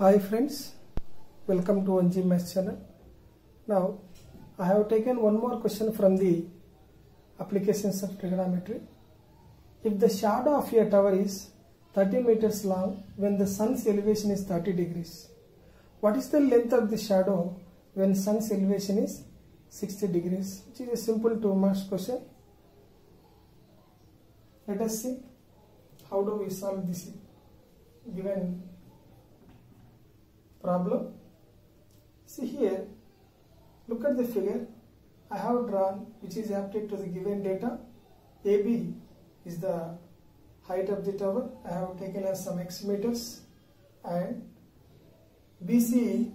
Hi friends, welcome to 1G Maths channel. Now I have taken one more question from the applications of trigonometry. If the shadow of a tower is 30 meters long when the sun's elevation is 30 degrees, what is the length of the shadow when sun's elevation is 60 degrees? Which is a simple two marks question. Let us see how do we solve this given problem. See here, look at the figure I have drawn which is apted to the given data. AB is the height of the tower. I have taken as some x meters and BC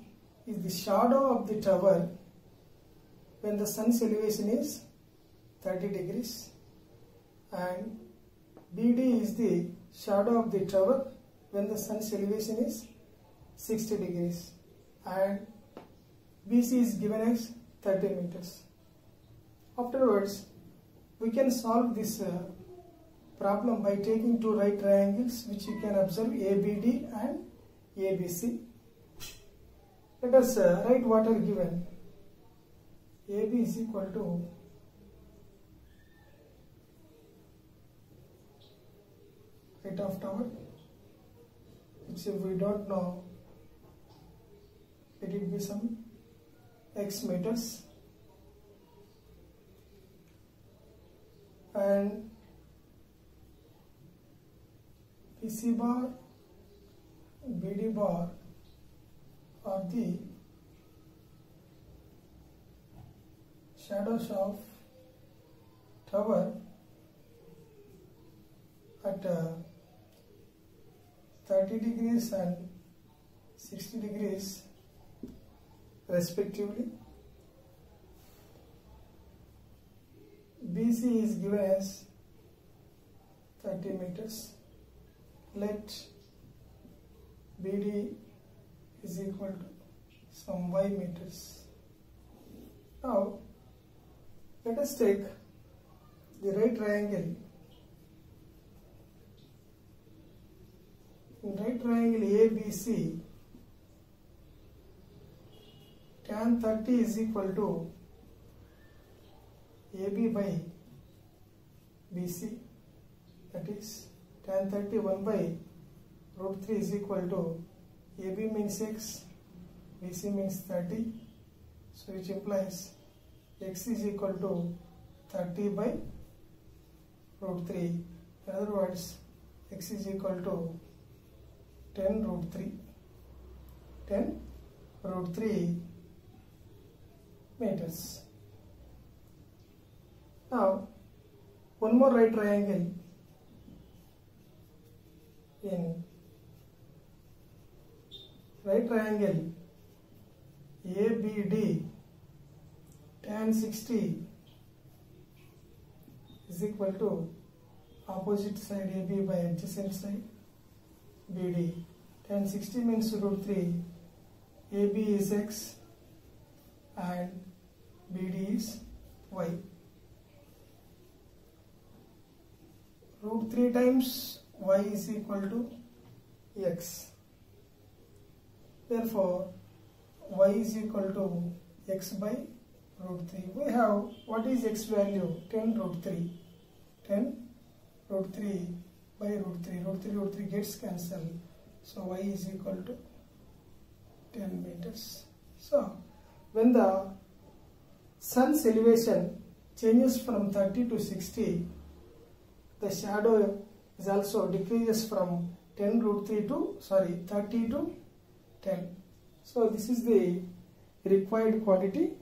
is the shadow of the tower when the sun's elevation is 30 degrees and BD is the shadow of the tower when the sun's elevation is 60 degrees and BC is given as 30 meters. Afterwards, we can solve this uh, problem by taking two right triangles which you can observe ABD and ABC. Let us uh, write what are given. AB is equal to height of tower which we don't know it be some x meters and PC bar BD bar are the shadows of tower at uh, 30 degrees and 60 degrees respectively. BC is given as 30 meters. Let BD is equal to some y meters. Now, let us take the right triangle. In right triangle ABC, tan 30 is equal to AB by BC that is tan 30 1 by root 3 is equal to AB means x BC means 30 so which implies x is equal to 30 by root 3 in other words x is equal to 10 root 3 10 root 3 meters. Now, one more right triangle in right triangle ABD tan 60 is equal to opposite side AB by adjacent side BD. Tan 60 means root 3. AB is x and BD is y. Root 3 times y is equal to x. Therefore, y is equal to x by root 3. We have what is x value? 10 root 3. 10 root 3 by root 3. Root 3 root 3 gets cancelled. So y is equal to 10 meters. So when the sun's elevation changes from 30 to 60, the shadow is also decreases from 10 root 3 to sorry 30 to 10. So this is the required quantity.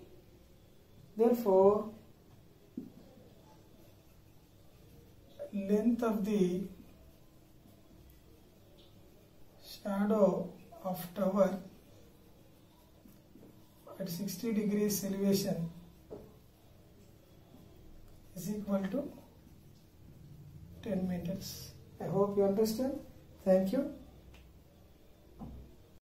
Therefore, length of the shadow of tower at 60 degrees elevation is equal to 10 meters. I hope you understand. Thank you.